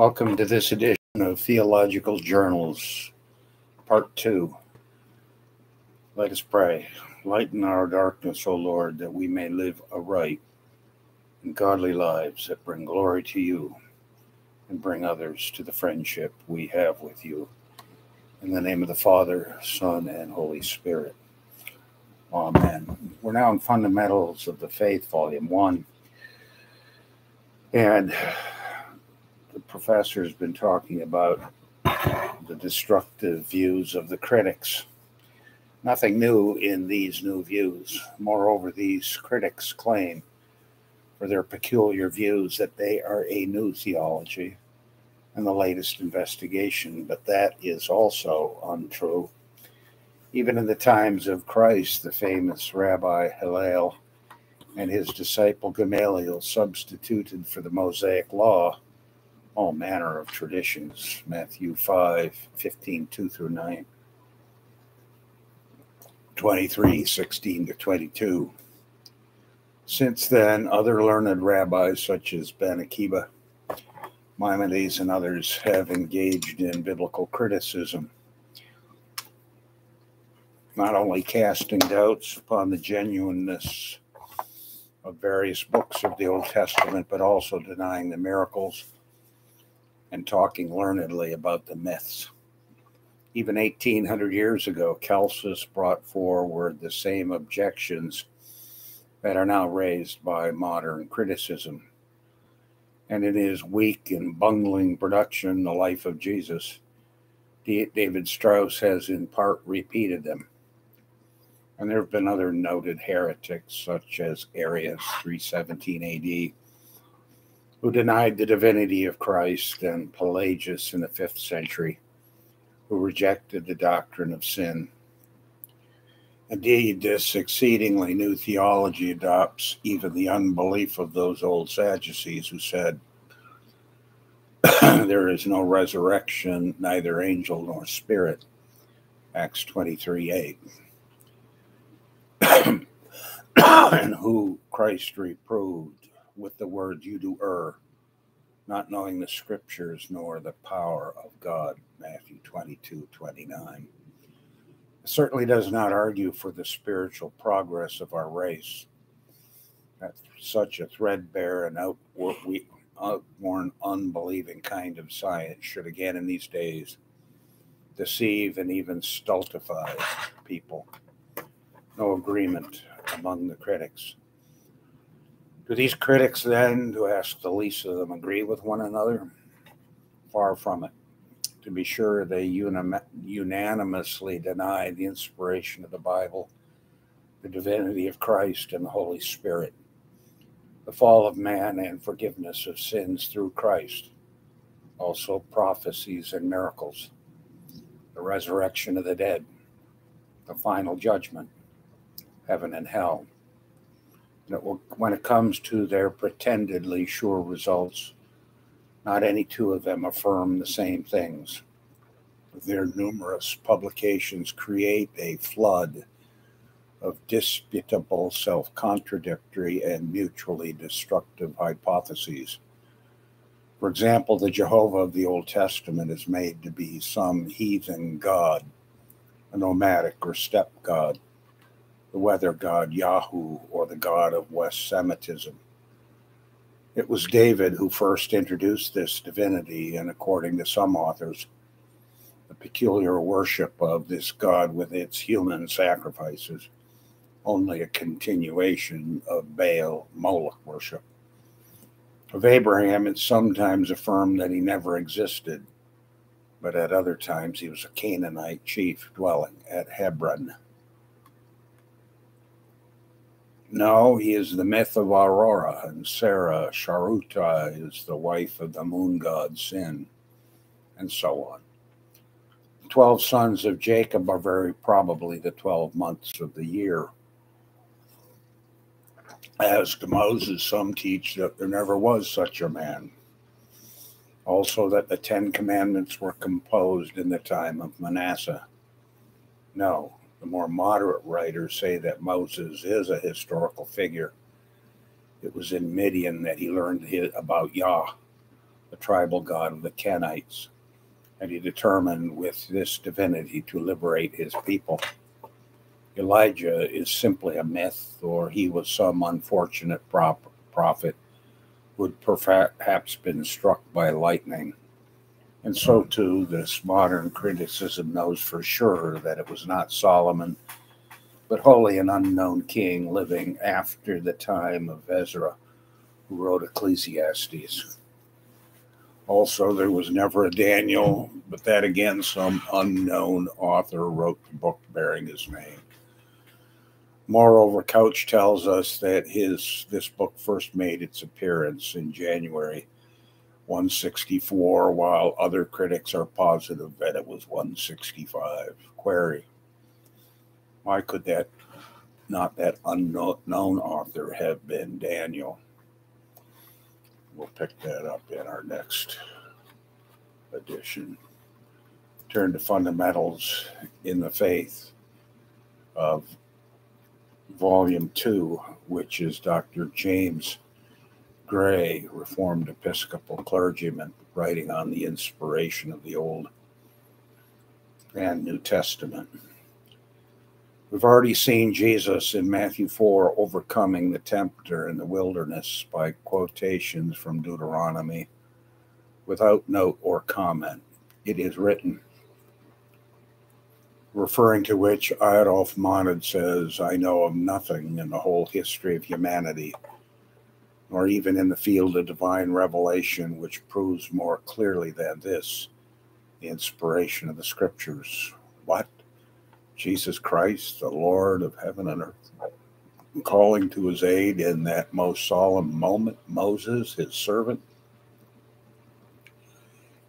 Welcome to this edition of Theological Journals, Part 2. Let us pray. Lighten our darkness, O Lord, that we may live aright and godly lives that bring glory to you and bring others to the friendship we have with you. In the name of the Father, Son, and Holy Spirit. Amen. We're now in Fundamentals of the Faith, Volume 1. And the professor has been talking about the destructive views of the critics. Nothing new in these new views. Moreover, these critics claim, for their peculiar views, that they are a new theology and the latest investigation, but that is also untrue. Even in the times of Christ, the famous Rabbi Hillel and his disciple Gamaliel substituted for the Mosaic law all manner of traditions. Matthew 5 15, 2 through 9, 23 16 to 22. Since then, other learned rabbis such as Ben Akiba, Maimonides, and others have engaged in biblical criticism, not only casting doubts upon the genuineness of various books of the Old Testament, but also denying the miracles and talking learnedly about the myths. Even 1800 years ago, Celsus brought forward the same objections that are now raised by modern criticism. And in his weak and bungling production, The Life of Jesus, David Strauss has in part repeated them. And there have been other noted heretics, such as Arius, 317 AD, who denied the divinity of Christ, and Pelagius in the fifth century, who rejected the doctrine of sin. Indeed, this exceedingly new theology adopts even the unbelief of those old Sadducees who said, There is no resurrection, neither angel nor spirit. Acts 23 8. and who Christ reproved with the words, You do err, not knowing the scriptures nor the power of God. Matthew 22 29. It certainly does not argue for the spiritual progress of our race. That such a threadbare and outworn, unbelieving kind of science should again in these days deceive and even stultify people. No agreement among the critics. Do these critics then, to ask the least of them, agree with one another? Far from it. To be sure, they unanimously deny the inspiration of the Bible, the divinity of Christ and the Holy Spirit, the fall of man and forgiveness of sins through Christ, also prophecies and miracles, the resurrection of the dead, the final judgment, heaven and hell when it comes to their pretendedly sure results, not any two of them affirm the same things. Their numerous publications create a flood of disputable, self contradictory, and mutually destructive hypotheses. For example, the Jehovah of the Old Testament is made to be some heathen god, a nomadic or steppe god the weather god Yahoo or the god of West Semitism. It was David who first introduced this divinity, and according to some authors, the peculiar worship of this god with its human sacrifices, only a continuation of Baal Moloch worship. Of Abraham, it's sometimes affirmed that he never existed, but at other times he was a Canaanite chief dwelling at Hebron. No, he is the myth of Aurora, and Sarah Sharuta is the wife of the moon god Sin, and so on. The twelve sons of Jacob are very probably the twelve months of the year. As to Moses, some teach that there never was such a man. Also, that the Ten Commandments were composed in the time of Manasseh. No, the more moderate writers say that Moses is a historical figure. It was in Midian that he learned about Yah, the tribal god of the Kenites, and he determined with this divinity to liberate his people. Elijah is simply a myth, or he was some unfortunate prop- prophet who had perhaps been struck by lightning. And so, too, this modern criticism knows for sure that it was not Solomon, but wholly an unknown king living after the time of Ezra, who wrote Ecclesiastes. Also, there was never a Daniel, but that again, some unknown author wrote the book bearing his name. Moreover, Kautzsch tells us that his this book first made its appearance in January 164, while other critics are positive that it was 165. Query: Why could that not that unknown author have been Daniel? We'll pick that up in our next edition. Turn to fundamentals in the faith of volume two, which is Dr. James Gray, Reformed Episcopal clergyman, writing on the inspiration of the Old and New Testament. We've already seen Jesus in Matthew 4 overcoming the tempter in the wilderness by quotations from Deuteronomy without note or comment. It is written referring to which Adolf Monod says, I know of nothing in the whole history of humanity, nor even in the field of divine revelation, which proves more clearly than this the inspiration of the scriptures. What? Jesus Christ, the Lord of heaven and earth, calling to his aid in that most solemn moment Moses, his servant,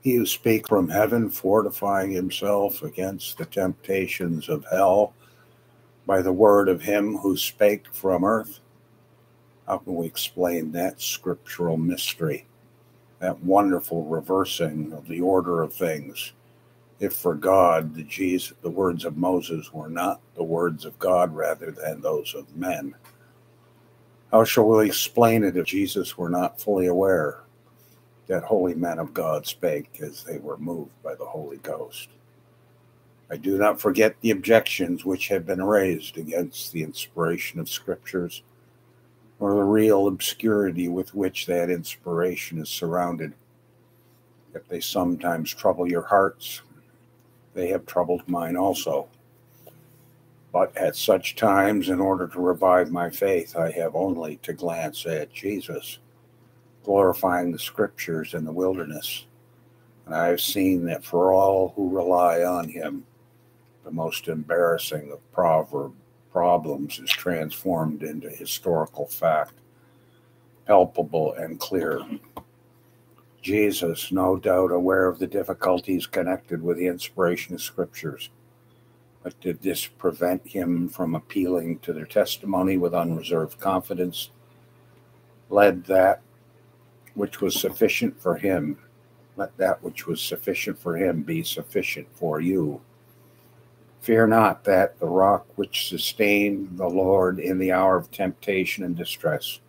he who speaks from heaven, fortifying himself against the temptations of hell by the word of him who spake from earth. How can we explain that scriptural mystery, that wonderful reversing of the order of things? If for God the, Jesus, the words of Moses were not the words of God rather than those of men, how shall we explain it if Jesus were not fully aware that holy men of God spake as they were moved by the Holy Ghost. I do not forget the objections which have been raised against the inspiration of scriptures, or the real obscurity with which that inspiration is surrounded. If they sometimes trouble your hearts, they have troubled mine also. But at such times, in order to revive my faith, I have only to glance at Jesus glorifying the scriptures in the wilderness. And I have seen that for all who rely on him, the most embarrassing of proverb problems is transformed into historical fact, palpable and clear. Jesus, no doubt aware of the difficulties connected with the inspiration of scriptures, but did this prevent him from appealing to their testimony with unreserved confidence? Led that which was sufficient for him. Let that which was sufficient for him be sufficient for you. Fear not that the rock which sustained the Lord in the hour of temptation and distress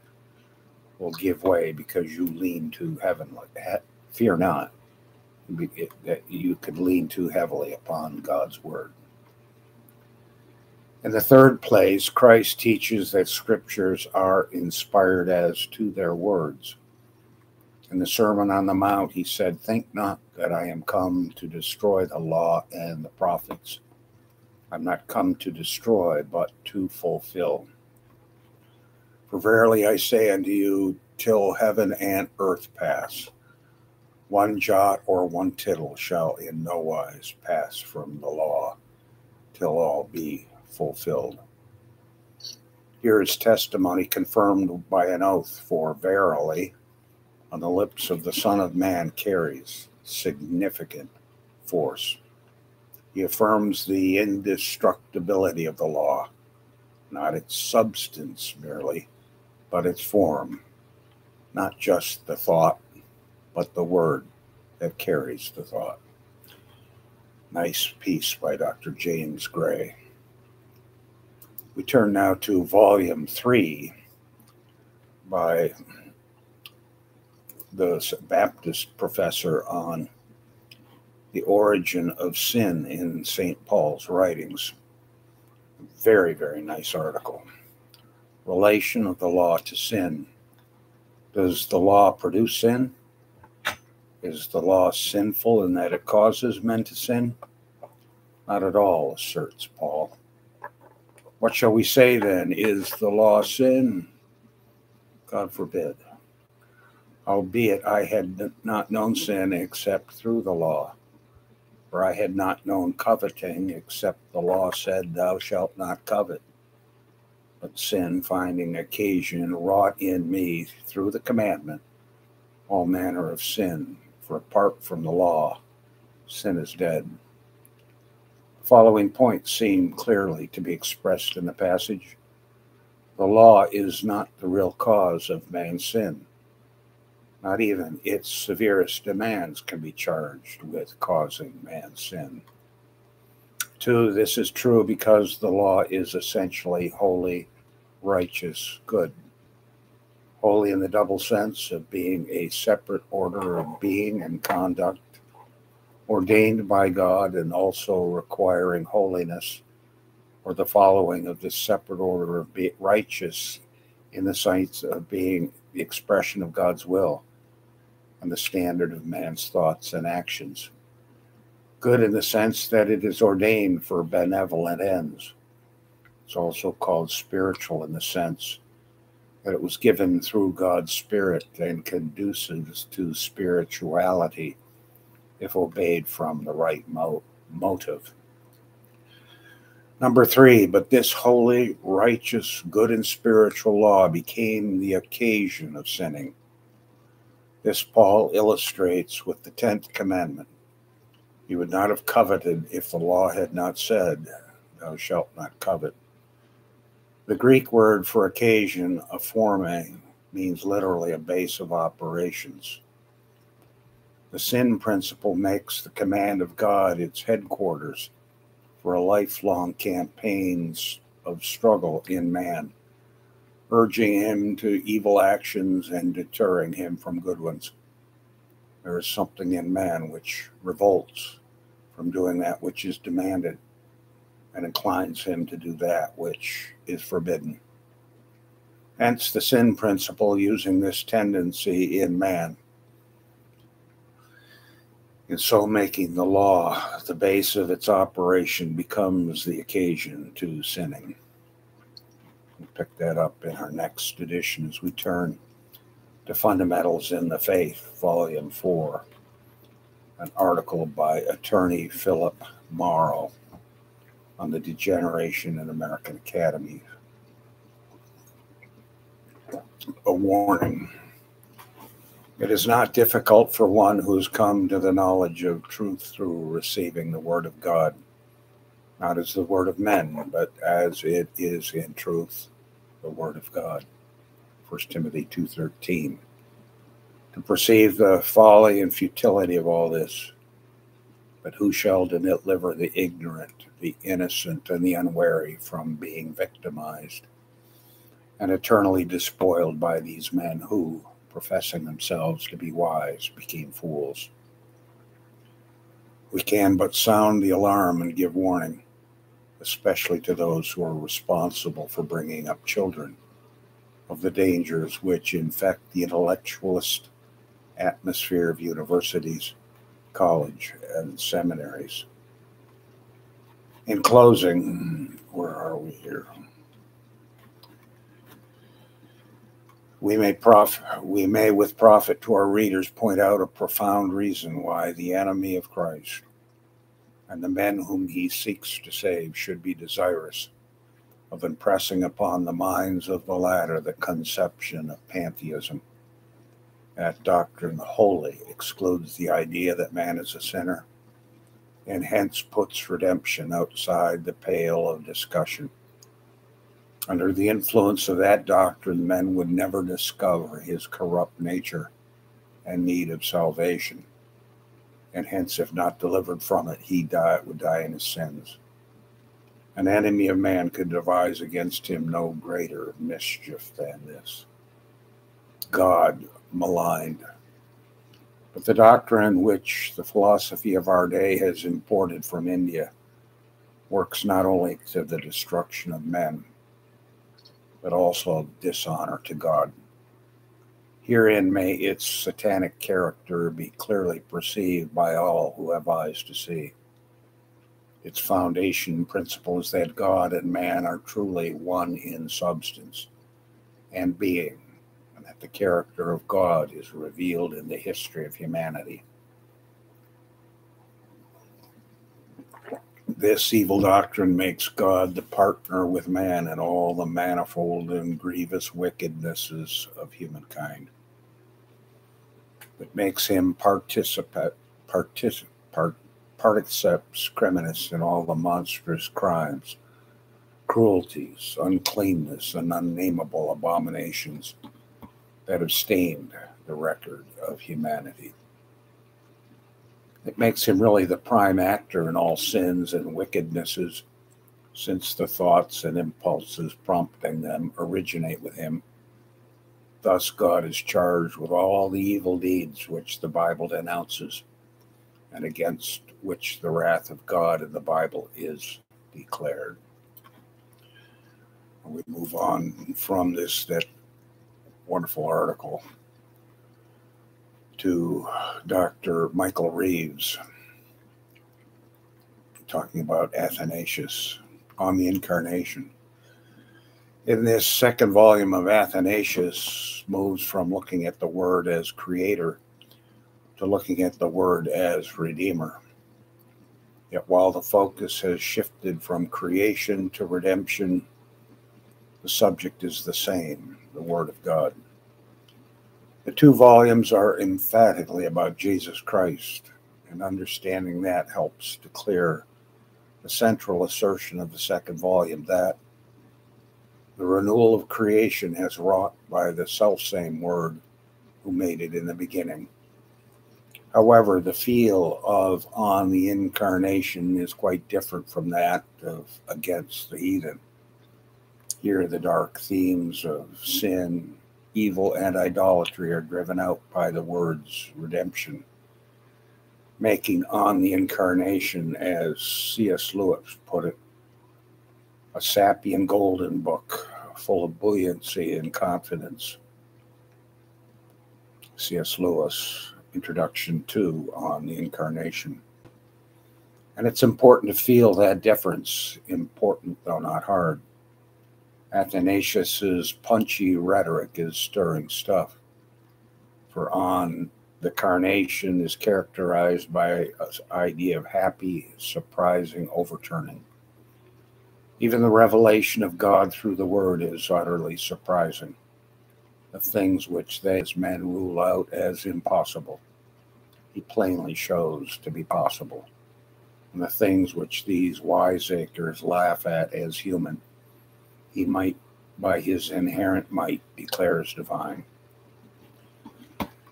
will give way because you lean too heavenly. Fear not that you could lean too heavily upon God's word. In the third place, Christ teaches that scriptures are inspired as to their words. In the Sermon on the Mount, he said, Think not that I am come to destroy the law and the prophets. I'm not come to destroy, but to fulfill. For verily I say unto you, till heaven and earth pass, one jot or one tittle shall in no wise pass from the law, till all be fulfilled. Here is testimony confirmed by an oath, for verily, on the lips of the Son of Man carries significant force. He affirms the indestructibility of the law, not its substance merely, but its form, not just the thought, but the word that carries the thought. Nice piece by Dr. James Gray. We turn now to volume three by the Baptist professor on the origin of sin in St. Paul's writings. Very, very nice article. Relation of the law to sin. Does the law produce sin? Is the law sinful in that it causes men to sin? Not at all, asserts Paul. What shall we say then? Is the law sin? God forbid. Albeit I had not known sin except through the law. For I had not known coveting except the law said, Thou shalt not covet. But sin, finding occasion, wrought in me through the commandment all manner of sin. For apart from the law, sin is dead. The following points seem clearly to be expressed in the passage. The law is not the real cause of man's sin. Not even its severest demands can be charged with causing man's sin. Two, this is true because the law is essentially holy, righteous, good. Holy in the double sense of being a separate order of being and conduct, ordained by God and also requiring holiness, or the following of this separate order of being righteous in the sense of being the expression of God's will and the standard of man's thoughts and actions. Good in the sense that it is ordained for benevolent ends. It's also called spiritual in the sense that it was given through God's Spirit and conduces to spirituality if obeyed from the right mo- motive. Number three, but this holy, righteous, good, and spiritual law became the occasion of sinning. This Paul illustrates with the tenth commandment. You would not have coveted if the law had not said, Thou shalt not covet. The Greek word for occasion, aphorme, means literally a base of operations. The sin principle makes the command of God its headquarters for a lifelong campaigns of struggle in man urging him to evil actions and deterring him from good ones. There is something in man which revolts from doing that which is demanded and inclines him to do that which is forbidden. Hence the sin principle using this tendency in man. And so making the law the base of its operation becomes the occasion to sinning. Pick that up in our next edition as we turn to Fundamentals in the Faith, Volume 4, an article by attorney Philip Mauro on the degeneration in American Academy. A warning. It is not difficult for one who has come to the knowledge of truth through receiving the Word of God, not as the Word of men, but as it is in truth the word of God. 1 Timothy 2:13 to perceive the folly and futility of all this. But who shall deliver the ignorant, the innocent, and the unwary from being victimized and eternally despoiled by these men who, professing themselves to be wise, became fools? We can but sound the alarm and give warning especially to those who are responsible for bringing up children, of the dangers which infect the intellectualist atmosphere of universities, college, and seminaries. In closing, where are we here? We may, prof- we may, with profit to our readers, point out a profound reason why the enemy of Christ and the men whom he seeks to save should be desirous of impressing upon the minds of the latter the conception of pantheism. That doctrine wholly excludes the idea that man is a sinner and hence puts redemption outside the pale of discussion. Under the influence of that doctrine, men would never discover his corrupt nature and need of salvation and hence, if not delivered from it, he die, would die in his sins. An enemy of man could devise against him no greater mischief than this. God maligned But the doctrine which the philosophy of our day has imported from India works not only to the destruction of men, but also dishonor to God. Herein may its satanic character be clearly perceived by all who have eyes to see. Its foundation principle is that God and man are truly one in substance and being, and that the character of God is revealed in the history of humanity. This evil doctrine makes God the partner with man in all the manifold and grievous wickednesses of humankind. It makes him participate, particip, part, particeps criminis in all the monstrous crimes, cruelties, uncleanness, and unnameable abominations that have stained the record of humanity. It makes him really the prime actor in all sins and wickednesses, since the thoughts and impulses prompting them originate with him. Thus, God is charged with all the evil deeds which the Bible denounces and against which the wrath of God in the Bible is declared. We move on from this that wonderful article to Dr. Michael Reeves talking about Athanasius on the incarnation. In this second volume of Athanasius moves from looking at the word as creator to looking at the word as redeemer. Yet while the focus has shifted from creation to redemption, the subject is the same, the word of God. The two volumes are emphatically about Jesus Christ, and understanding that helps to clear the central assertion of the second volume that the renewal of creation has wrought by the selfsame Word who made it in the beginning. However, the feel of on the incarnation is quite different from that of against the heathen. Here, the dark themes of sin, evil and idolatry are driven out by the words redemption, making on the incarnation, as C.S. Lewis put it, a sappy and golden book full of buoyancy and confidence. C.S. Lewis, Introduction to On the Incarnation. And it's important to feel that difference, important though not hard. Athanasius's punchy rhetoric is stirring stuff. For on the carnation is characterized by an idea of happy, surprising overturning. Even the revelation of God through the Word is utterly surprising. The things which they as men rule out as impossible, he plainly shows to be possible. And the things which these wiseacres laugh at as human, he might, by his inherent might, declares divine.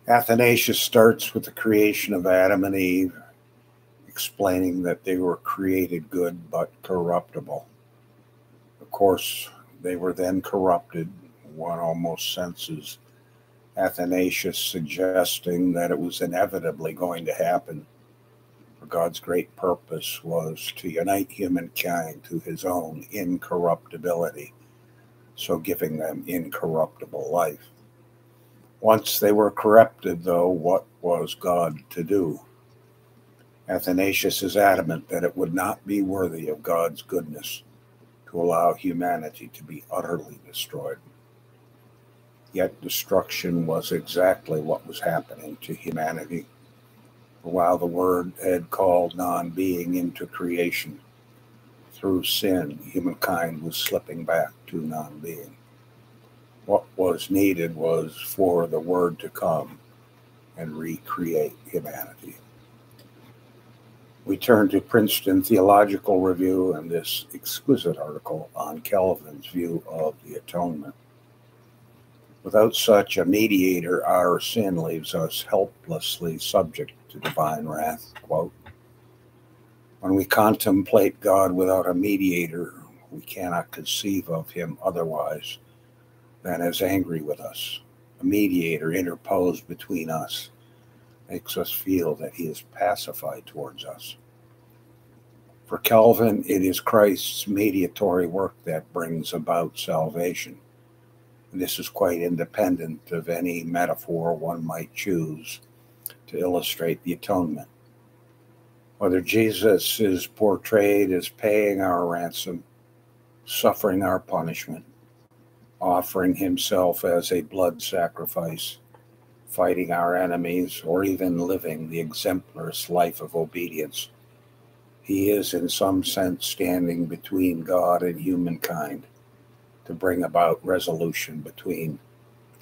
Athanasius starts with the creation of Adam and Eve, explaining that they were created good but corruptible. Of course, they were then corrupted. One almost senses Athanasius suggesting that it was inevitably going to happen. God's great purpose was to unite humankind to his own incorruptibility, so giving them incorruptible life. Once they were corrupted, though, what was God to do? Athanasius is adamant that it would not be worthy of God's goodness to allow humanity to be utterly destroyed. Yet destruction was exactly what was happening to humanity. While the Word had called non being into creation, through sin, humankind was slipping back to non being. What was needed was for the Word to come and recreate humanity. We turn to Princeton Theological Review and this exquisite article on Calvin's view of the atonement. Without such a mediator, our sin leaves us helplessly subject to divine wrath. Quote, when we contemplate God without a mediator, we cannot conceive of him otherwise than as angry with us, a mediator interposed between us makes us feel that he is pacified towards us. For Calvin, it is Christ's mediatory work that brings about salvation. This is quite independent of any metaphor one might choose to illustrate the atonement. Whether Jesus is portrayed as paying our ransom, suffering our punishment, offering himself as a blood sacrifice, fighting our enemies, or even living the exemplars life of obedience he is, in some sense, standing between God and humankind to bring about resolution between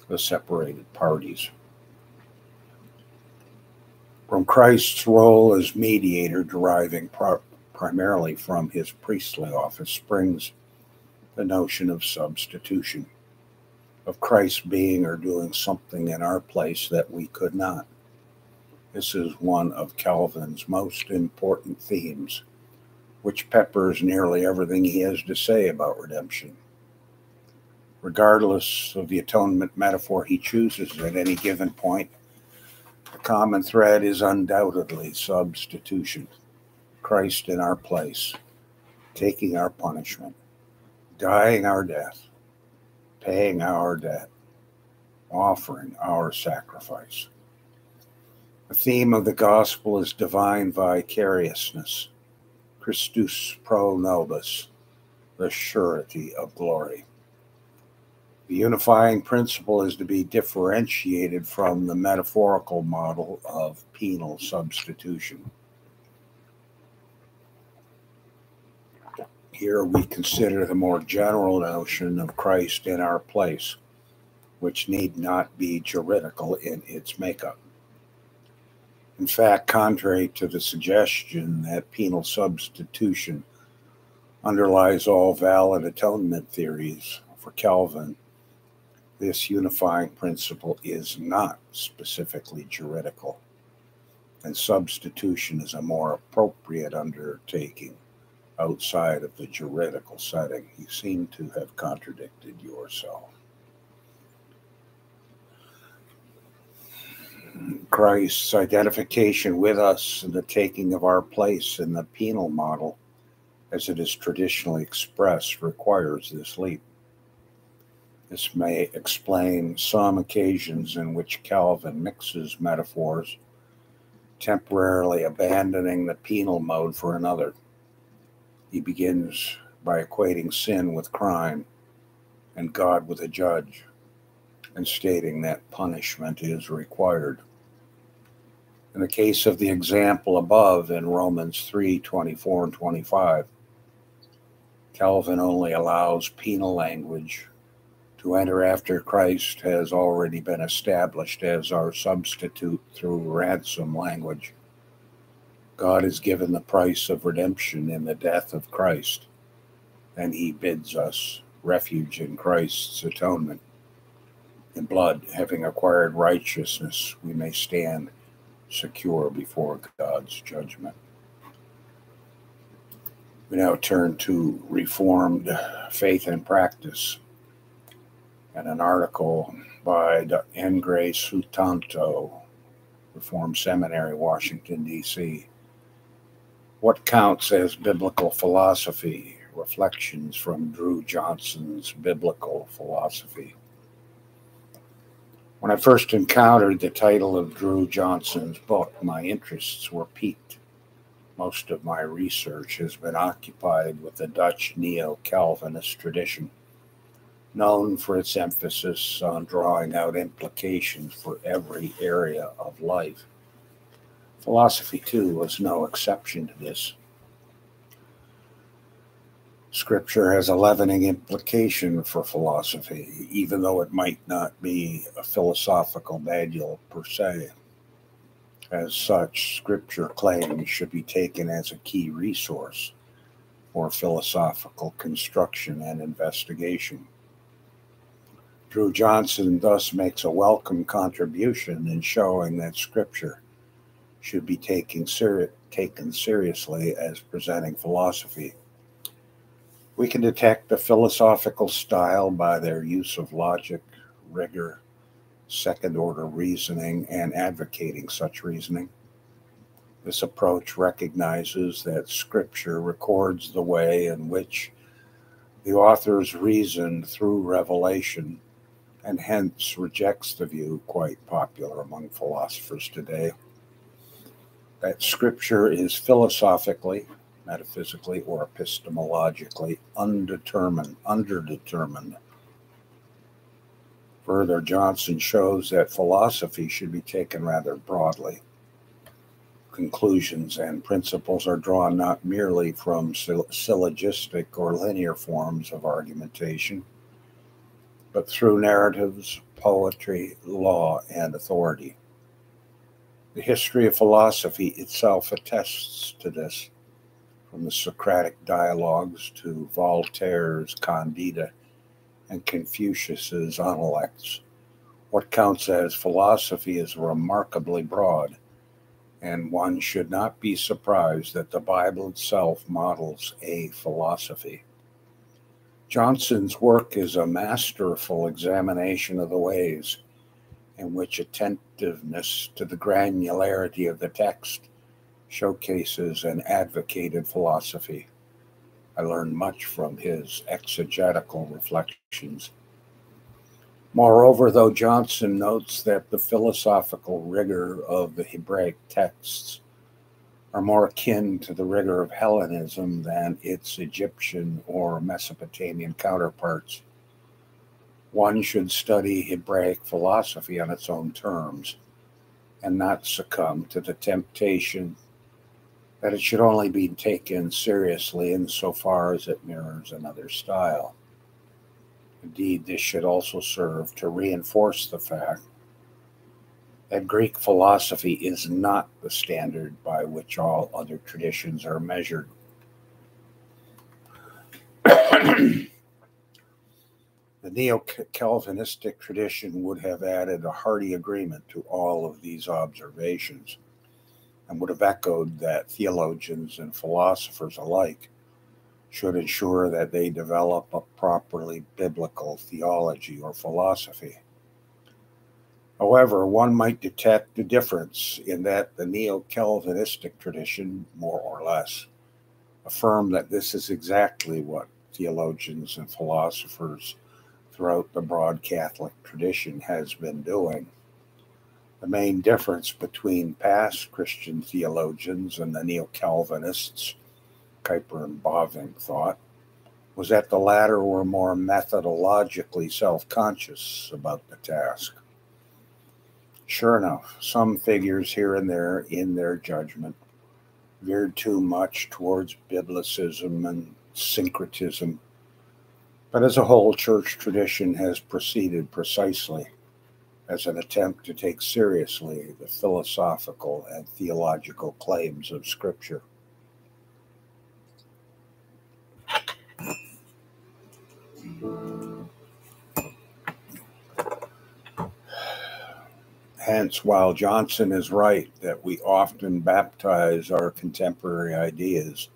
the separated parties. From Christ's role as mediator, deriving primarily from his priestly office, springs the notion of substitution, of Christ being or doing something in our place that we could not. This is one of Calvin's most important themes, which peppers nearly everything he has to say about redemption. Regardless of the atonement metaphor he chooses at any given point, the common thread is undoubtedly substitution. Christ in our place, taking our punishment, dying our death, paying our debt, offering our sacrifice. The theme of the gospel is divine vicariousness, Christus pro nobis, the surety of glory. The unifying principle is to be differentiated from the metaphorical model of penal substitution. Here we consider the more general notion of Christ in our place, which need not be juridical in its makeup. In fact, contrary to the suggestion that penal substitution underlies all valid atonement theories, for Calvin, this unifying principle is not specifically juridical, and substitution is a more appropriate undertaking outside of the juridical setting. You seem to have contradicted yourself. Christ's identification with us and the taking of our place in the penal model, as it is traditionally expressed, requires this leap. This may explain some occasions in which Calvin mixes metaphors, temporarily abandoning the penal mode for another. He begins by equating sin with crime and God with a judge and stating that punishment is required. In the case of the example above in Romans 3 24 and 25, Calvin only allows penal language to enter after Christ has already been established as our substitute through ransom language. God has given the price of redemption in the death of Christ, and he bids us refuge in Christ's atonement. In blood, having acquired righteousness, we may stand secure before God's judgment. We now turn to Reformed Faith and Practice and an article by N. Gray Sutanto, Reformed Seminary, Washington, D.C. What counts as biblical philosophy? Reflections from Dru Johnson's Biblical Philosophy. When I first encountered the title of Dru Johnson's book, my interests were piqued. Most of my research has been occupied with the Dutch neo Calvinist tradition, known for its emphasis on drawing out implications for every area of life. Philosophy, too, was no exception to this. Scripture has a leavening implication for philosophy, even though it might not be a philosophical manual per se. As such, Scripture claims should be taken as a key resource for philosophical construction and investigation. Dru Johnson thus makes a welcome contribution in showing that Scripture should be taken, taken seriously as presenting philosophy we can detect the philosophical style by their use of logic, rigor, second order reasoning and advocating such reasoning. This approach recognizes that Scripture records the way in which the authors reasoned through revelation and hence rejects the view quite popular among philosophers today that Scripture is philosophically, metaphysically, or epistemologically undetermined, underdetermined Further, Johnson shows that philosophy should be taken rather broadly. Conclusions and principles are drawn not merely from syllogistic or linear forms of argumentation, but through narratives, poetry, law, and authority. The history of philosophy itself attests to this, from the Socratic dialogues to Voltaire's Candida and Confucius's Analects. What counts as philosophy is remarkably broad, and one should not be surprised that the Bible itself models a philosophy. Johnson's work is a masterful examination of the ways in which attentiveness to the granularity of the text showcases an advocated philosophy. I learned much from his exegetical reflections. Moreover, though Johnson notes that the philosophical rigor of the Hebraic texts are more akin to the rigor of Hellenism than its Egyptian or Mesopotamian counterparts, one should study Hebraic philosophy on its own terms and not succumb to the temptation that it should only be taken seriously insofar as it mirrors another style. Indeed, this should also serve to reinforce the fact that Greek philosophy is not the standard by which all other traditions are measured. the Neo Calvinistic tradition would have added a hearty agreement to all of these observations and would have echoed that theologians and philosophers alike should ensure that they develop a properly biblical theology or philosophy. However, one might detect a difference in that the Neo Calvinistic tradition, more or less, affirm that this is exactly what theologians and philosophers throughout the broad Catholic tradition has been doing the main difference between past Christian theologians and the Neo Calvinists, Kuyper and Bavinck thought, was that the latter were more methodologically self conscious about the task. Sure enough, some figures here and there in their judgment veered too much towards biblicism and syncretism, but as a whole, church tradition has proceeded precisely as an attempt to take seriously the philosophical and theological claims of Scripture. Hence, while Johnson is right that we often baptize our contemporary ideas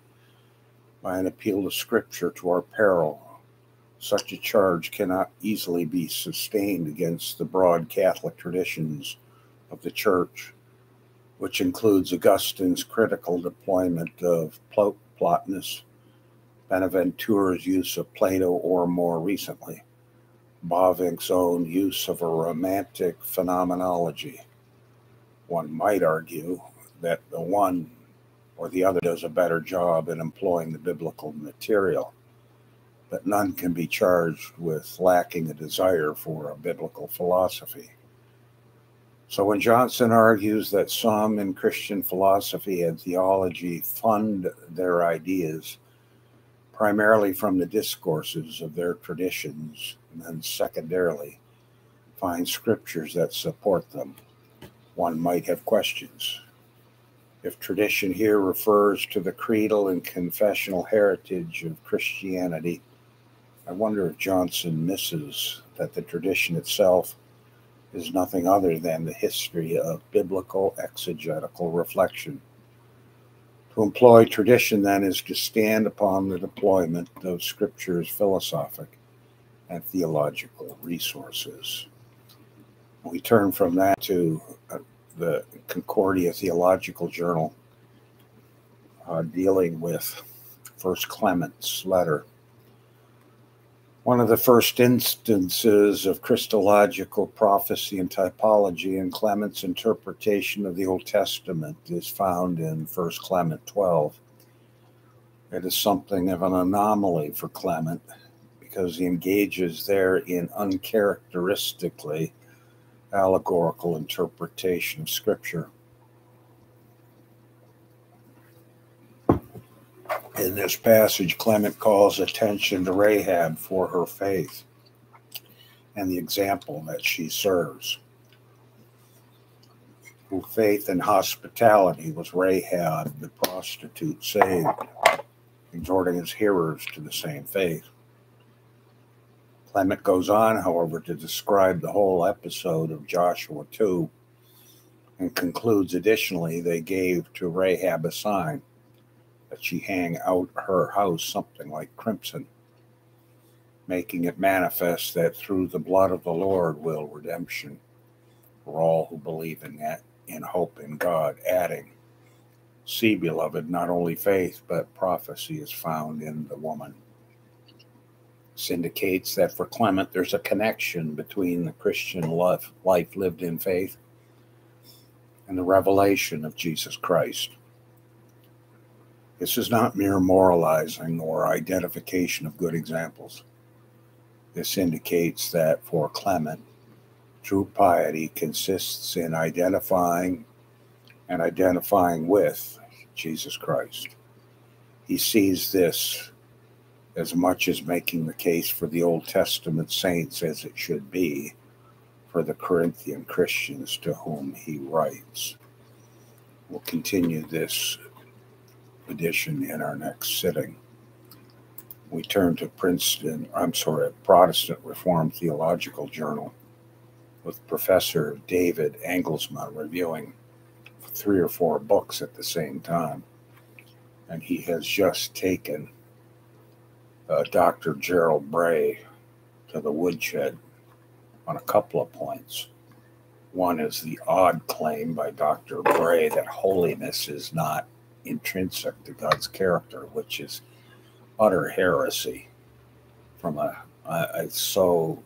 by an appeal to Scripture to our peril. Such a charge cannot easily be sustained against the broad Catholic traditions of the Church, which includes Augustine's critical deployment of Plotinus, Bonaventure's use of Plato, or more recently, Bavinck's own use of a romantic phenomenology. One might argue that the one or the other does a better job in employing the biblical material but none can be charged with lacking a desire for a biblical philosophy. So when Johnson argues that some in Christian philosophy and theology fund their ideas primarily from the discourses of their traditions, and then secondarily find scriptures that support them, one might have questions. If tradition here refers to the creedal and confessional heritage of Christianity, I wonder if Johnson misses that the tradition itself is nothing other than the history of biblical exegetical reflection. To employ tradition, then, is to stand upon the deployment of Scripture's philosophic and theological resources. We turn from that to uh, the Concordia Theological Journal uh, dealing with First Clement's letter. One of the first instances of Christological prophecy and typology in Clement's interpretation of the Old Testament is found in First Clement 12. It is something of an anomaly for Clement because he engages there in uncharacteristically allegorical interpretation of Scripture. In this passage, Clement calls attention to Rahab for her faith and the example that she serves. Who faith and hospitality was Rahab, the prostitute, saved, exhorting his hearers to the same faith. Clement goes on, however, to describe the whole episode of Joshua 2 and concludes additionally, they gave to Rahab a sign that she hang out her house something like crimson, making it manifest that through the blood of the Lord will redemption for all who believe in that in hope in God, adding, See, beloved, not only faith, but prophecy is found in the woman. Indicates that for Clement, there's a connection between the Christian life, life lived in faith and the revelation of Jesus Christ. This is not mere moralizing or identification of good examples. This indicates that for Clement, true piety consists in identifying and identifying with Jesus Christ. He sees this as much as making the case for the Old Testament saints as it should be for the Corinthian Christians to whom he writes. We'll continue this edition in our next sitting. We turn to Princeton, I'm sorry, Protestant Reformed Theological Journal with Professor David Engelsma reviewing three or four books at the same time. And he has just taken uh, Dr. Gerald Bray to the woodshed on a couple of points. One is the odd claim by Dr. Bray that holiness is not intrinsic to God's character, which is utter heresy from a, a, so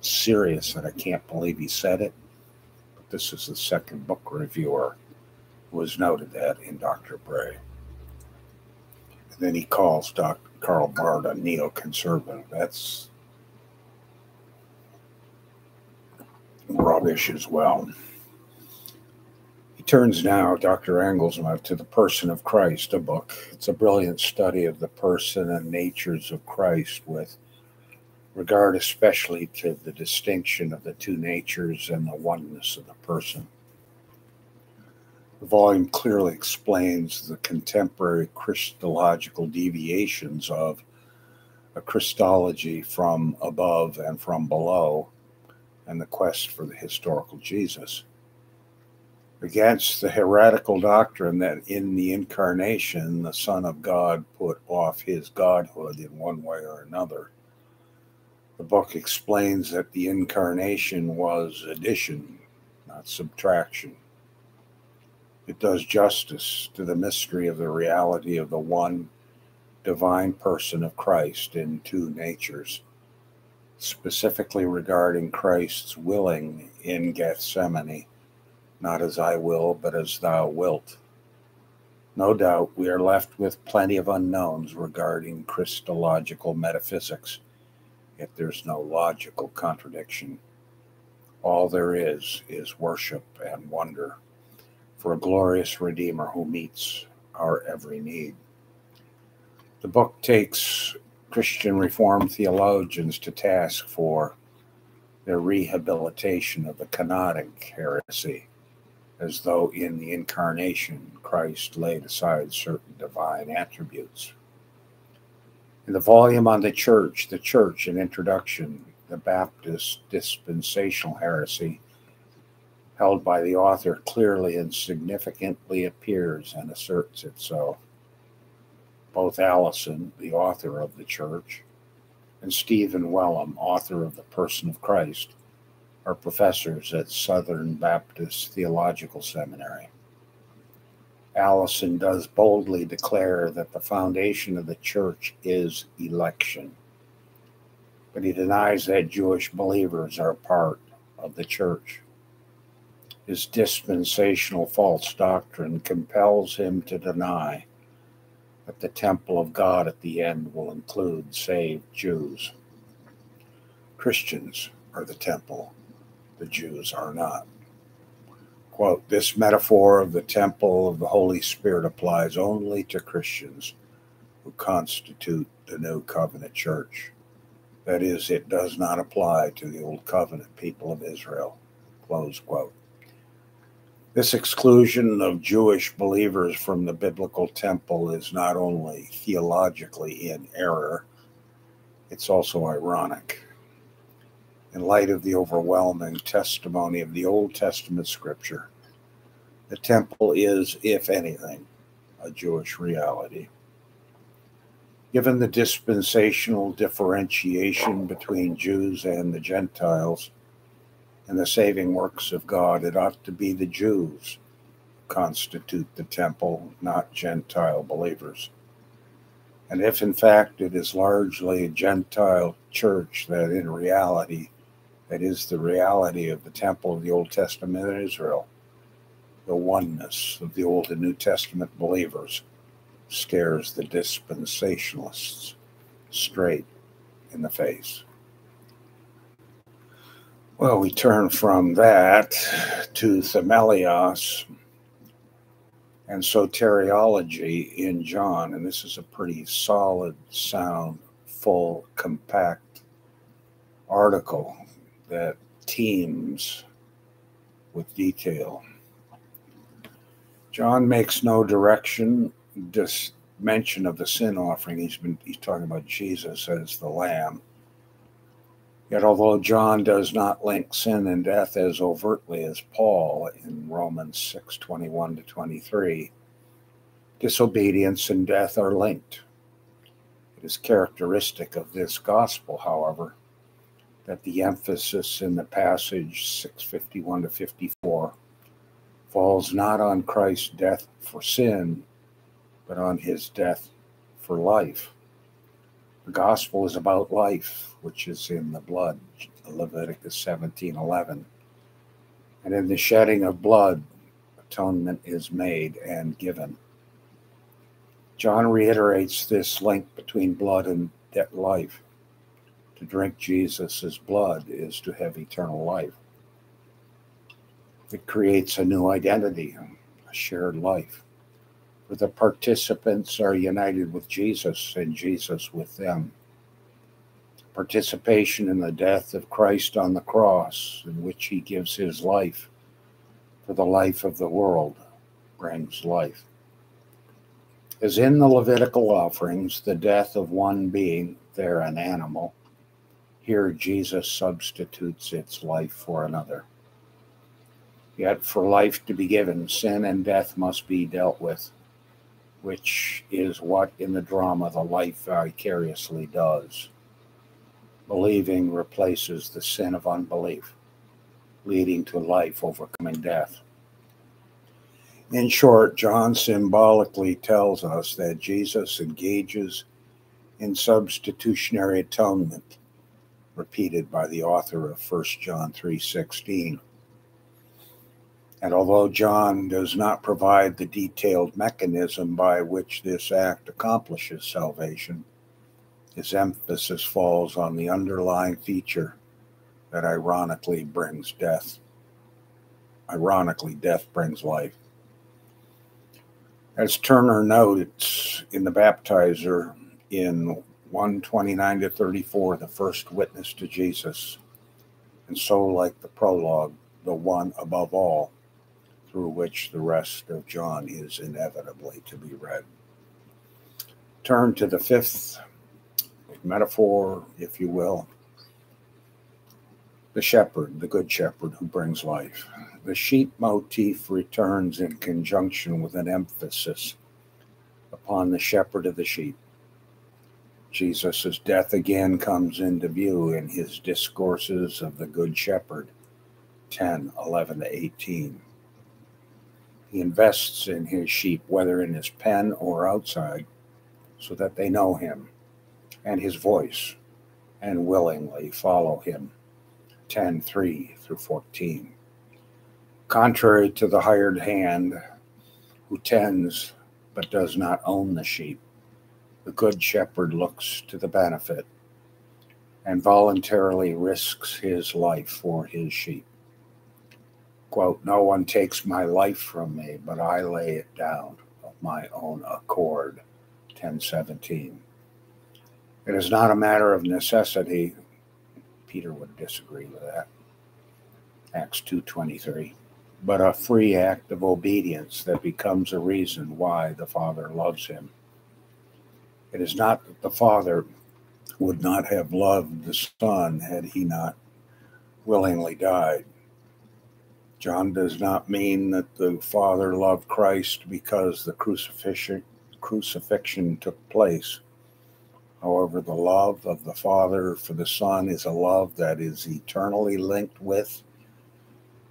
serious that I can't believe he said it. But this is the second book reviewer who has noted that in Dr. Bray. And then he calls Dr. Karl Barth a neoconservative. That's rubbish as well. He turns now, Dr. Engelsma, to The Person of Christ, a book. It's a brilliant study of the person and natures of Christ with regard especially to the distinction of the two natures and the oneness of the person. The volume clearly explains the contemporary Christological deviations of a Christology from above and from below, and the quest for the historical Jesus. Against the heretical doctrine that in the incarnation the Son of God put off his godhood in one way or another. The book explains that the incarnation was addition, not subtraction. It does justice to the mystery of the reality of the one divine person of Christ in two natures, specifically regarding Christ's willing in Gethsemane, not as I will, but as thou wilt. No doubt we are left with plenty of unknowns regarding Christological metaphysics, yet there's no logical contradiction. All there is is worship and wonder for a glorious Redeemer who meets our every need. The book takes Christian Reformed theologians to task for their rehabilitation of the kenotic heresy, as though in the incarnation Christ laid aside certain divine attributes. In the volume on the church, The Church, an introduction, the Baptist dispensational heresy held by the author clearly and significantly appears and asserts it so. Both Allison, the author of The Church, and Stephen Wellum, author of The Person of Christ, are professors at Southern Baptist Theological Seminary. Allison does boldly declare that the foundation of the church is election, but he denies that Jewish believers are part of the church. His dispensational false doctrine compels him to deny that the temple of God at the end will include saved Jews. Christians are the temple, the Jews are not. Quote, this metaphor of the temple of the Holy Spirit applies only to Christians who constitute the new covenant church. That is, it does not apply to the old covenant people of Israel. Close quote. This exclusion of Jewish believers from the biblical temple is not only theologically in error, it's also ironic in light of the overwhelming testimony of the Old Testament scripture, the temple is, if anything, a Jewish reality. Given the dispensational differentiation between Jews and the Gentiles and the saving works of God, it ought to be the Jews constitute the temple, not Gentile believers. And if in fact it is largely a Gentile church that in reality that is the reality of the temple of the Old Testament in Israel. The oneness of the Old and New Testament believers scares the dispensationalists straight in the face. Well, we turn from that to themelios and soteriology in John, and this is a pretty solid, sound, full, compact article that teems with detail. John makes no direction, just mention of the sin offering. He's been he's talking about Jesus as the Lamb. Yet, although John does not link sin and death as overtly as Paul in Romans 6 21 to 23, disobedience and death are linked. It is characteristic of this gospel, however, that the emphasis in the passage 651 to 54 falls not on Christ's death for sin, but on his death for life. The gospel is about life, which is in the blood, Leviticus 17 11. And in the shedding of blood, atonement is made and given. John reiterates this link between blood and life. To drink Jesus' blood is to have eternal life. It creates a new identity, a shared life, where the participants are united with Jesus and Jesus with them. Participation in the death of Christ on the cross, in which he gives his life for the life of the world, brings life. As in the Levitical offerings, the death of one being, there an animal, here, Jesus substitutes its life for another. Yet, for life to be given, sin and death must be dealt with, which is what in the drama the life vicariously does. Believing replaces the sin of unbelief, leading to life overcoming death. In short, John symbolically tells us that Jesus engages in substitutionary atonement repeated by the author of 1 John 3:16. And although John does not provide the detailed mechanism by which this act accomplishes salvation, his emphasis falls on the underlying feature that ironically brings death. Ironically, death brings life. As Turner notes in the baptizer in 129 to 34, the first witness to Jesus, and so, like the prologue, the one above all, through which the rest of John is inevitably to be read. Turn to the fifth metaphor, if you will. The shepherd, the good shepherd who brings life. The sheep motif returns in conjunction with an emphasis upon the shepherd of the sheep Jesus' death again comes into view in his discourses of the Good Shepherd 10 11 to 18. He invests in his sheep, whether in his pen or outside, so that they know him and his voice and willingly follow him. 10 3 through 14. Contrary to the hired hand who tends but does not own the sheep, the good shepherd looks to the benefit and voluntarily risks his life for his sheep. Quote, No one takes my life from me, but I lay it down of my own accord. 1017. It is not a matter of necessity. Peter would disagree with that. Acts 2:23. But a free act of obedience that becomes a reason why the Father loves him. It is not that the Father would not have loved the Son had he not willingly died. John does not mean that the Father loved Christ because the crucifixion, crucifixion took place. However, the love of the Father for the Son is a love that is eternally linked with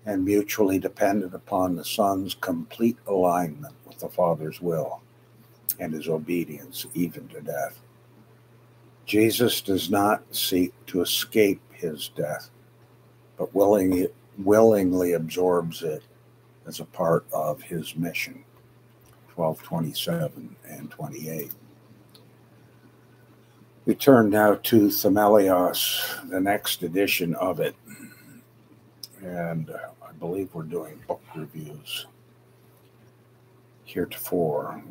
and mutually dependent upon the Son's complete alignment with the Father's will and his obedience, even to death. Jesus does not seek to escape his death, but willingly, willingly absorbs it as a part of his mission. 1227 and 28. We turn now to Themelios, the next edition of it. And I believe we're doing book reviews heretofore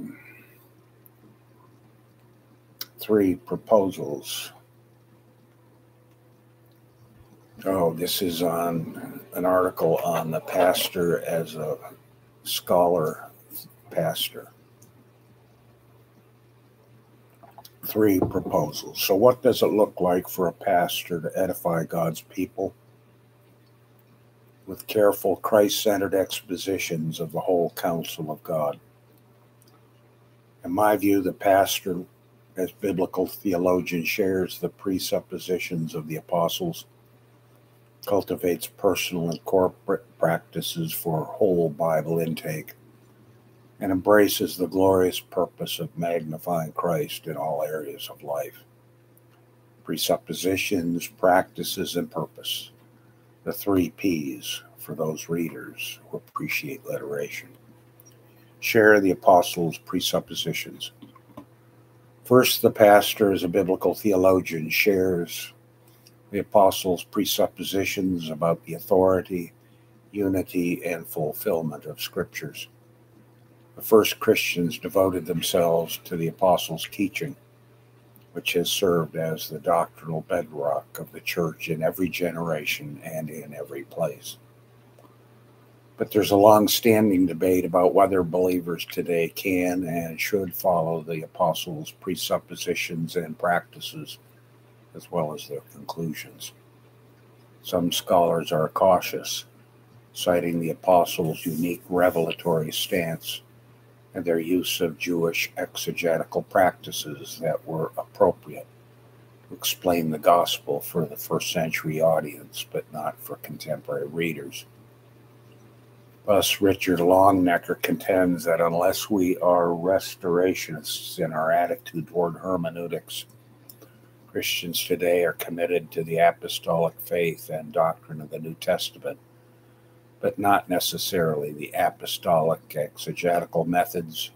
three proposals. Oh, this is on an article on the pastor as a scholar pastor. Three proposals. So, what does it look like for a pastor to edify God's people? With careful Christ centered expositions of the whole counsel of God. In my view, the pastor as biblical theologian shares the presuppositions of the apostles, cultivates personal and corporate practices for whole Bible intake, and embraces the glorious purpose of magnifying Christ in all areas of life. Presuppositions, practices, and purpose. The three P's for those readers who appreciate literation. Share the apostles' presuppositions. First, the pastor, as a biblical theologian, shares the apostles' presuppositions about the authority, unity, and fulfillment of scriptures. The first Christians devoted themselves to the apostles' teaching, which has served as the doctrinal bedrock of the church in every generation and in every place. But there's a long standing debate about whether believers today can and should follow the apostles' presuppositions and practices, as well as their conclusions. Some scholars are cautious, citing the apostles' unique revelatory stance and their use of Jewish exegetical practices that were appropriate to explain the gospel for the first century audience, but not for contemporary readers. Thus, Richard Longenecker contends that unless we are restorationists in our attitude toward hermeneutics, Christians today are committed to the apostolic faith and doctrine of the New Testament, but not necessarily the apostolic exegetical methods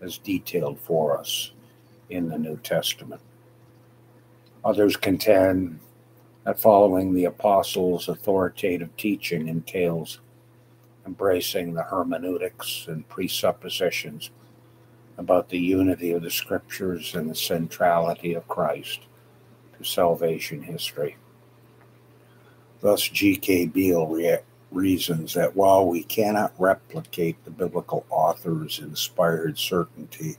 as detailed for us in the New Testament. Others contend that following the apostles' authoritative teaching entails embracing the hermeneutics and presuppositions about the unity of the scriptures and the centrality of Christ salvation history. Thus, G.K. Beale re- reasons that while we cannot replicate the biblical author's inspired certainty,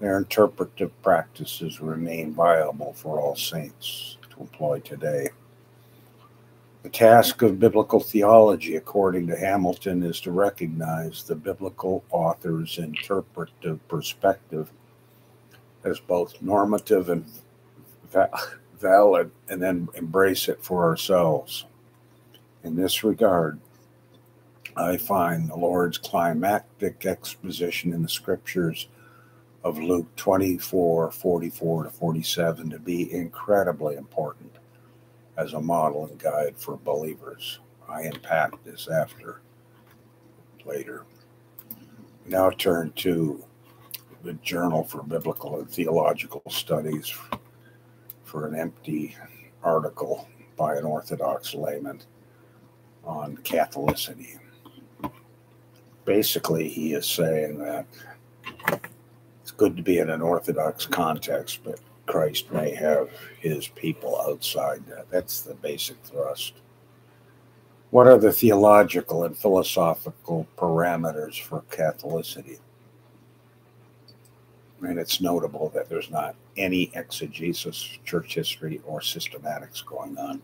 their interpretive practices remain viable for all saints to employ today. The task of biblical theology, according to Hamilton, is to recognize the biblical author's interpretive perspective as both normative and valid, and then embrace it for ourselves. In this regard, I find the Lord's climactic exposition in the scriptures of Luke 24 44 to 47 to be incredibly important as a model and guide for believers. I unpack this after later. Now turn to the Journal for Biblical and Theological Studies for an empty article by an Orthodox layman on Catholicity. Basically, he is saying that it's good to be in an Orthodox context, but Christ may have his people outside that. That's the basic thrust. What are the theological and philosophical parameters for Catholicity? And it's notable that there's not any exegesis, church history, or systematics going on.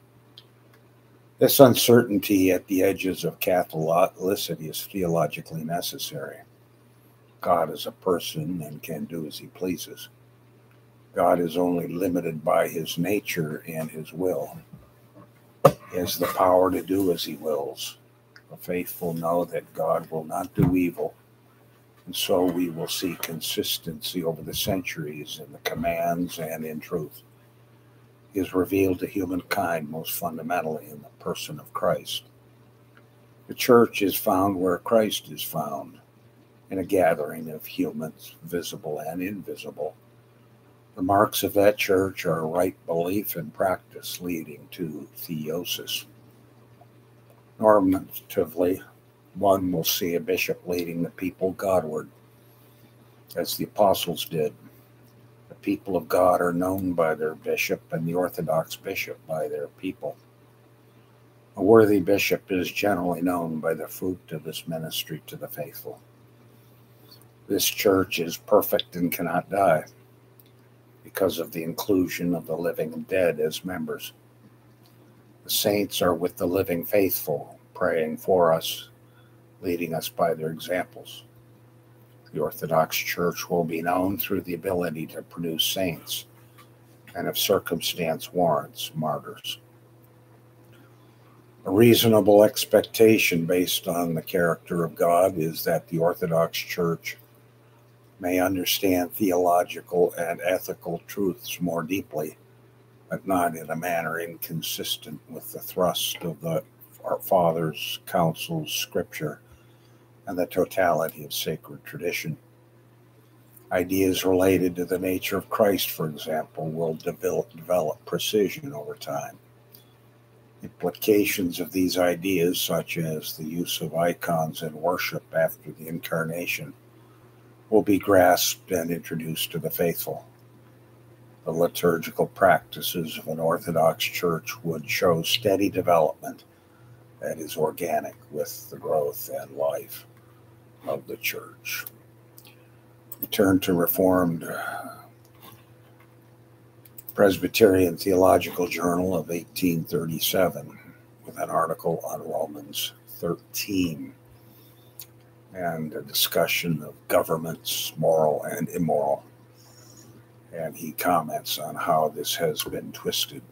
This uncertainty at the edges of Catholicity is theologically necessary. God is a person and can do as he pleases. God is only limited by his nature and his will. He has the power to do as he wills. The faithful know that God will not do evil, and so we will see consistency over the centuries in the commands and in truth. Is revealed to humankind most fundamentally in the person of Christ. The church is found where Christ is found, in a gathering of humans, visible and invisible the marks of that church are right belief and practice leading to theosis. Normatively, one will see a bishop leading the people Godward, as the apostles did. The people of God are known by their bishop, and the Orthodox bishop by their people. A worthy bishop is generally known by the fruit of his ministry to the faithful. This church is perfect and cannot die because of the inclusion of the living and dead as members. The saints are with the living faithful, praying for us, leading us by their examples. The Orthodox Church will be known through the ability to produce saints, and if circumstance warrants, martyrs. A reasonable expectation based on the character of God is that the Orthodox Church may understand theological and ethical truths more deeply, but not in a manner inconsistent with the thrust of the our Father's counsels, Scripture, and the totality of sacred tradition. Ideas related to the nature of Christ, for example, will develop, develop precision over time. Implications of these ideas, such as the use of icons in worship after the incarnation, will be grasped and introduced to the faithful. The liturgical practices of an Orthodox church would show steady development that is organic with the growth and life of the church. We turn to Reformed uh, Presbyterian Theological Journal of 1837 with an article on Romans 13 and a discussion of governments, moral and immoral. And he comments on how this has been twisted.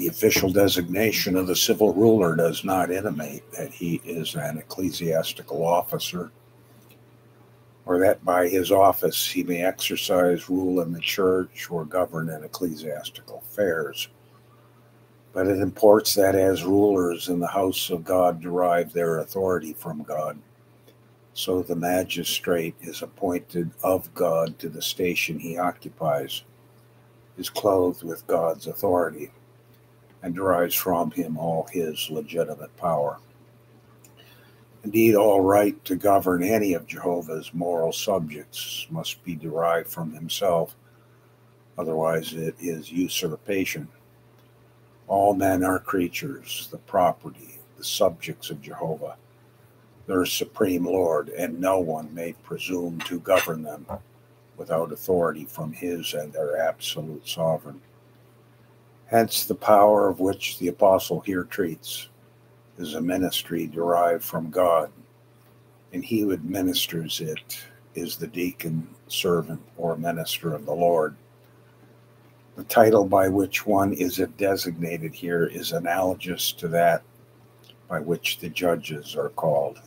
The official designation of the civil ruler does not intimate that he is an ecclesiastical officer or that by his office he may exercise rule in the church or govern in ecclesiastical affairs but it imports that as rulers in the house of God derive their authority from God. So the magistrate is appointed of God to the station he occupies, is clothed with God's authority, and derives from him all his legitimate power. Indeed, all right to govern any of Jehovah's moral subjects must be derived from himself, otherwise, it is usurpation. All men are creatures, the property, the subjects of Jehovah, their supreme Lord, and no one may presume to govern them without authority from his and their absolute sovereign. Hence, the power of which the apostle here treats is a ministry derived from God, and he who administers it is the deacon, servant, or minister of the Lord The title by which one is designated here is analogous to that by which the judges are called.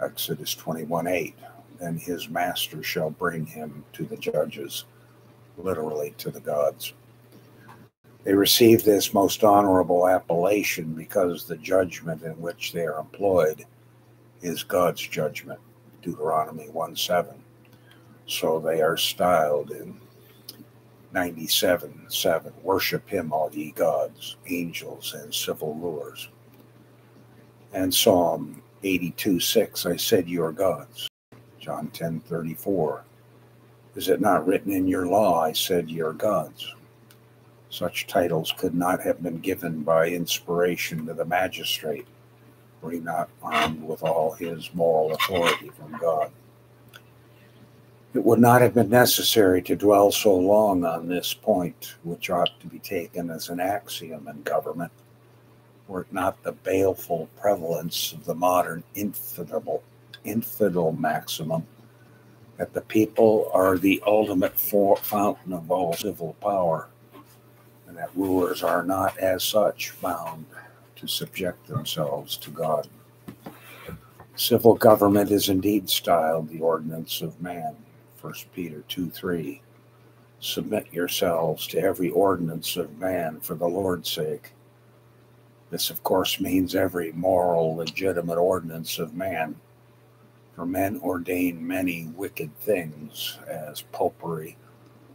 Exodus 21 8. Then his master shall bring him to the judges, literally to the gods. They receive this most honorable appellation because the judgment in which they are employed is God's judgment, Deuteronomy 1 7. So they are styled in 97 7 Worship him, all ye gods, angels, and civil rulers. And Psalm 82 6 I said, You are gods. John 10 34 Is it not written in your law, I said, You are gods? Such titles could not have been given by inspiration to the magistrate, were he not armed with all his moral authority from God. It would not have been necessary to dwell so long on this point, which ought to be taken as an axiom in government, were it not the baleful prevalence of the modern infidel, infidel maximum that the people are the ultimate fountain of all civil power and that rulers are not, as such, bound to subject themselves to God. Civil government is indeed styled the ordinance of man, 1 Peter 2 3. Submit yourselves to every ordinance of man for the Lord's sake. This, of course, means every moral, legitimate ordinance of man. For men ordain many wicked things, as popery,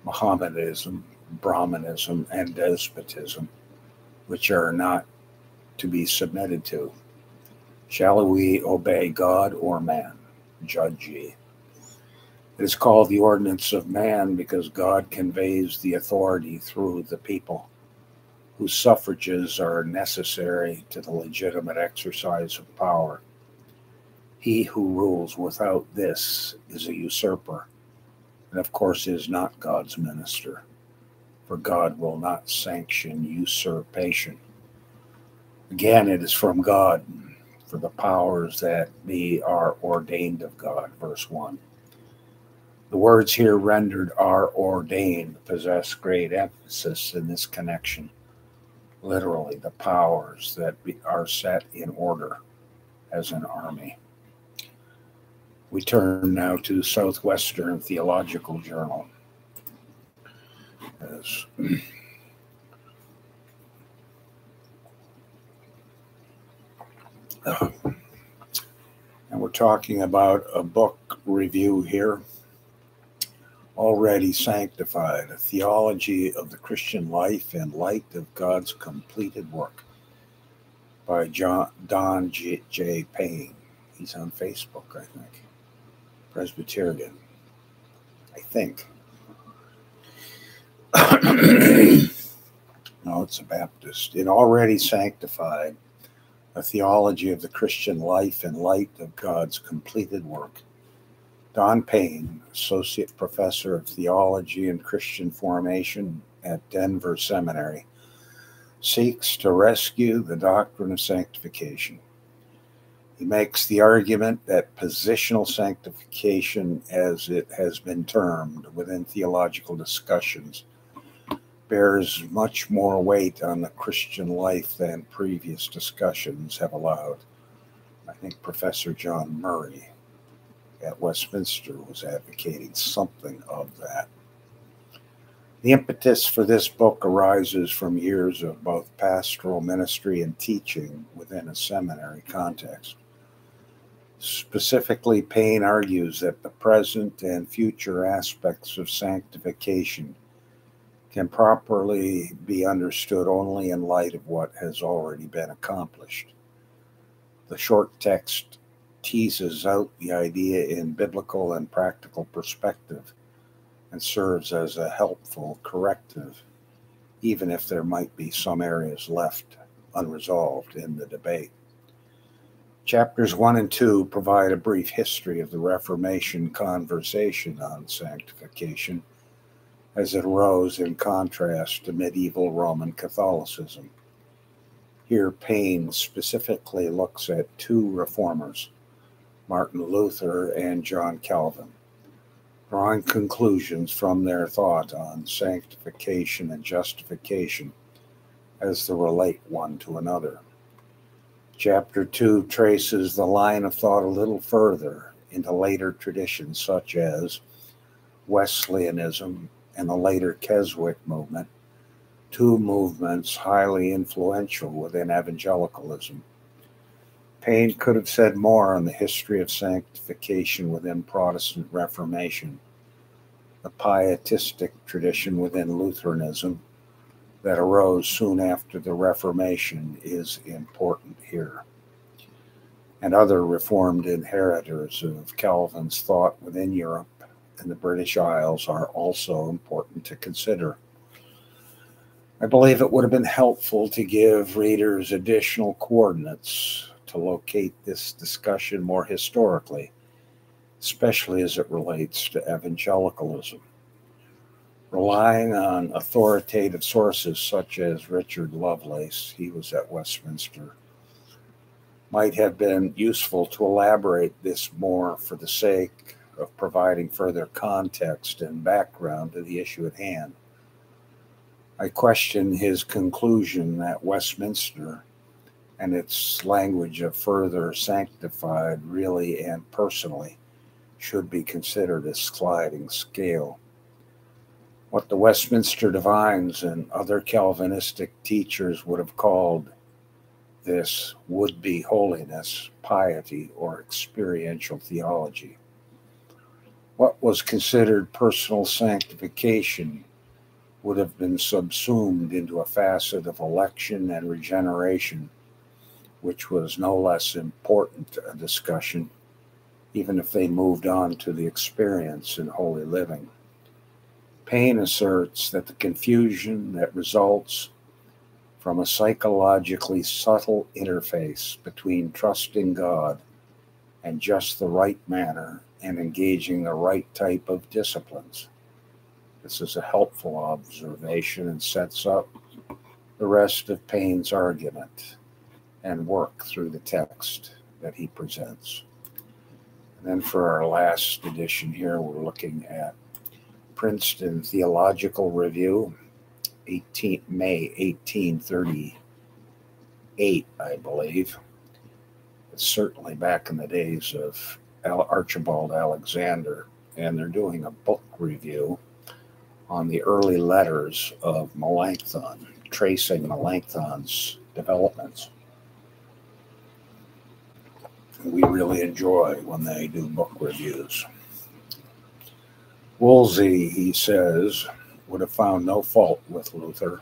Mohammedanism, Brahmanism and despotism, which are not to be submitted to. Shall we obey God or man? Judge ye. It is called the ordinance of man because God conveys the authority through the people, whose suffrages are necessary to the legitimate exercise of power. He who rules without this is a usurper, and of course is not God's minister for God will not sanction usurpation. Again, it is from God, for the powers that be are ordained of God. Verse 1. The words here rendered are ordained possess great emphasis in this connection. Literally, the powers that be, are set in order as an army. We turn now to Southwestern Theological Journal as and we're talking about a book review here. Already sanctified a theology of the christian life in light of god's completed work by John, don J, J. Payne. He's on facebook i think. Presbyterian i think no, it's a Baptist. It already sanctified a theology of the Christian life in light of God's completed work. Don Payne, Associate Professor of Theology and Christian Formation at Denver Seminary, seeks to rescue the doctrine of sanctification. He makes the argument that positional sanctification, as it has been termed within theological discussions, bears much more weight on the Christian life than previous discussions have allowed. I think Professor John Murray at Westminster was advocating something of that. The impetus for this book arises from years of both pastoral ministry and teaching within a seminary context. Specifically, Payne argues that the present and future aspects of sanctification can properly be understood only in light of what has already been accomplished. The short text teases out the idea in biblical and practical perspective and serves as a helpful corrective, even if there might be some areas left unresolved in the debate. Chapters 1 and 2 provide a brief history of the Reformation conversation on sanctification as it arose in contrast to medieval Roman Catholicism. Here, Payne specifically looks at two reformers, Martin Luther and John Calvin. drawing conclusions from their thought on sanctification and justification as they relate one to another. Chapter 2 traces the line of thought a little further into later traditions such as Wesleyanism and the later Keswick movement, two movements highly influential within evangelicalism. Payne could have said more on the history of sanctification within Protestant Reformation, the pietistic tradition within Lutheranism that arose soon after the Reformation is important here. And other Reformed inheritors of Calvin's thought within Europe and the British Isles are also important to consider. I believe it would have been helpful to give readers additional coordinates to locate this discussion more historically, especially as it relates to evangelicalism. Relying on authoritative sources such as Richard Lovelace, he was at Westminster, might have been useful to elaborate this more for the sake of providing further context and background to the issue at hand. I question his conclusion that Westminster and its language of further sanctified really and personally should be considered a sliding scale. What the Westminster Divines and other Calvinistic teachers would have called this would be holiness, piety, or experiential theology. What was considered personal sanctification would have been subsumed into a facet of election and regeneration which was no less important a discussion, even if they moved on to the experience in holy living. Payne asserts that the confusion that results from a psychologically subtle interface between trusting God and just the right manner and engaging the right type of disciplines. This is a helpful observation and sets up the rest of Payne's argument and work through the text that he presents. And then for our last edition here, we're looking at Princeton Theological Review, 18, May 1838, I believe. It's certainly back in the days of Archibald Alexander, and they're doing a book review on the early letters of Melanchthon, tracing Melanchthon's developments we really enjoy when they do book reviews. Wolsey, he says, would have found no fault with Luther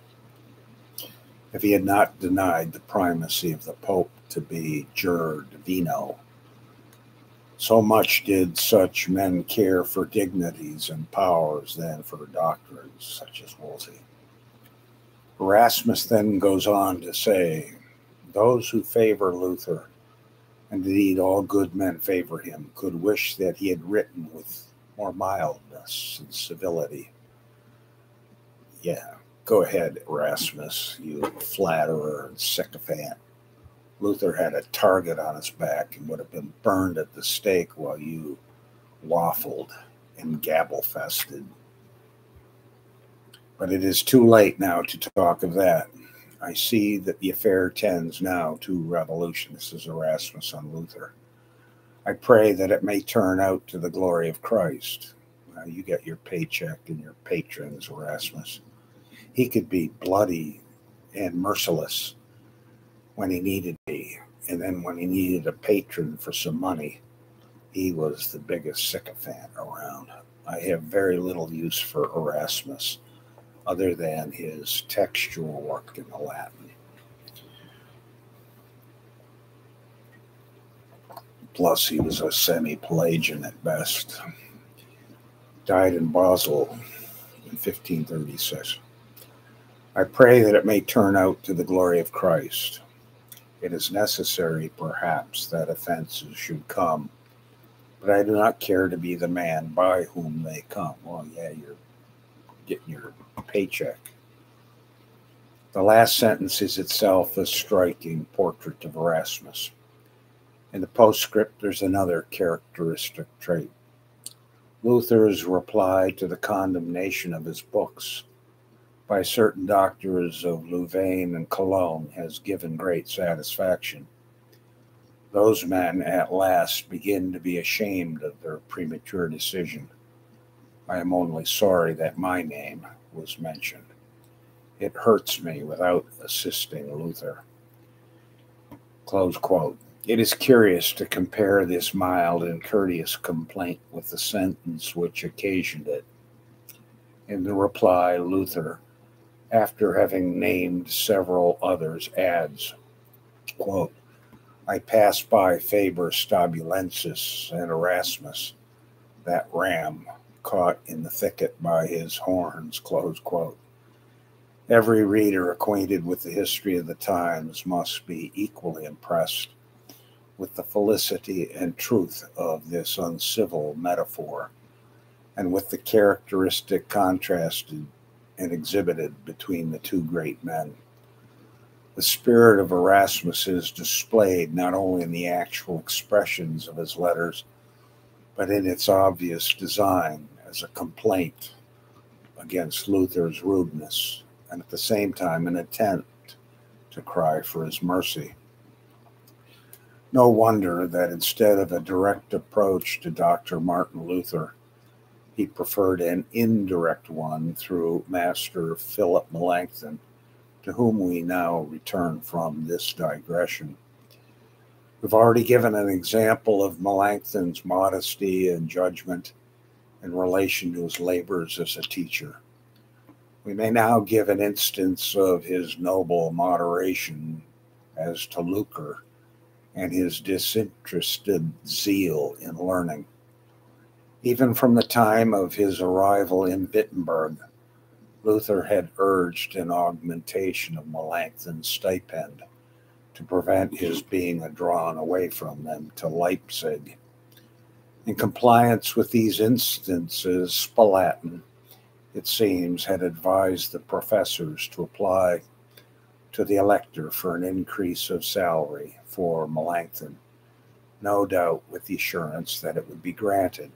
if he had not denied the primacy of the Pope to be jure divino. So much did such men care for dignities and powers than for doctrines, such as Wolsey. Erasmus then goes on to say, Those who favor Luther and indeed all good men favor him, could wish that he had written with more mildness and civility. Yeah, go ahead, Erasmus, you flatterer and sycophant. Luther had a target on his back and would have been burned at the stake while you waffled and gabble fested. But it is too late now to talk of that. I see that the affair tends now to revolution. This is Erasmus on Luther. I pray that it may turn out to the glory of Christ. Now you get your paycheck and your patrons, Erasmus. He could be bloody and merciless when he needed me. And then when he needed a patron for some money, he was the biggest sycophant around. I have very little use for Erasmus other than his textual work in the Latin. Plus, he was a semi Pelagian at best. Died in Basel in 1536. I pray that it may turn out to the glory of Christ. It is necessary, perhaps, that offenses should come, but I do not care to be the man by whom they come. Well, yeah, you're getting your paycheck. The last sentence is itself a striking portrait of Erasmus. In the postscript, there's another characteristic trait. Luther's reply to the condemnation of his books by certain doctors of Louvain and Cologne has given great satisfaction. Those men at last begin to be ashamed of their premature decision. I am only sorry that my name was mentioned. It hurts me without assisting Luther. Close quote. It is curious to compare this mild and courteous complaint with the sentence which occasioned it. In the reply, Luther, after having named several others, adds, quote, I passed by Faber Stapulensis and Erasmus, that ram caught in the thicket by his horns, close quote. Every reader acquainted with the history of the times must be equally impressed with the felicity and truth of this uncivil metaphor, and with the characteristic contrasted and exhibited between the two great men. The spirit of Erasmus is displayed not only in the actual expressions of his letters, but in its obvious design as a complaint against Luther's rudeness, and at the same time an attempt to cry for his mercy. No wonder that instead of a direct approach to Dr. Martin Luther, he preferred an indirect one through Master Philip Melanchthon, to whom we now return from this digression. We've already given an example of Melanchthon's modesty and judgment in relation to his labors as a teacher. We may now give an instance of his noble moderation as to lucre and his disinterested zeal in learning. Even from the time of his arrival in Wittenberg, Luther had urged an augmentation of Melanchthon's stipend to prevent his being drawn away from them to Leipzig. In compliance with these instances, Spalatin, it seems, had advised the professors to apply to the elector for an increase of salary for Melanchthon, no doubt with the assurance that it would be granted.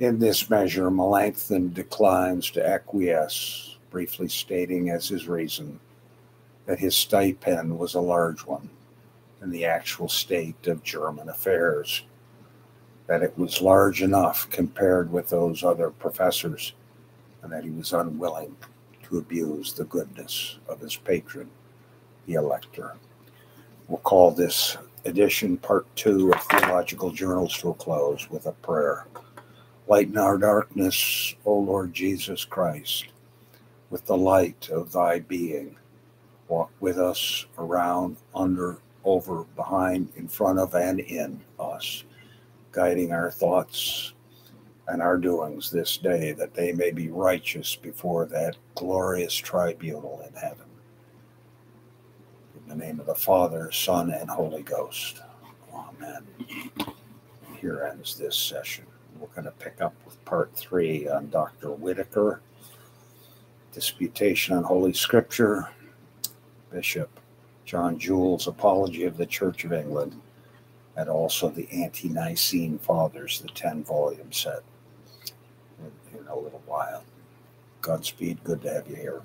In this measure, Melanchthon declines to acquiesce, briefly stating as his reason that his stipend was a large one in the actual state of German affairs, that it was large enough compared with those other professors, and that he was unwilling to abuse the goodness of his patron, the elector. We'll call this edition, part two of Theological Journals, to a close with a prayer. Lighten our darkness, O Lord Jesus Christ, with the light of thy being. Walk with us around, under, over, behind, in front of, and in us, guiding our thoughts and our doings this day, that they may be righteous before that glorious tribunal in heaven. In the name of the Father, Son, and Holy Ghost. Amen. Here ends this session. We're going to pick up with part three on Dr. Whitaker, Disputation on Holy Scripture, Bishop John Jewel's Apology of the Church of England, and also the Ante Nicene Fathers, the 10 volume set in, in a little while. Godspeed. Good to have you here.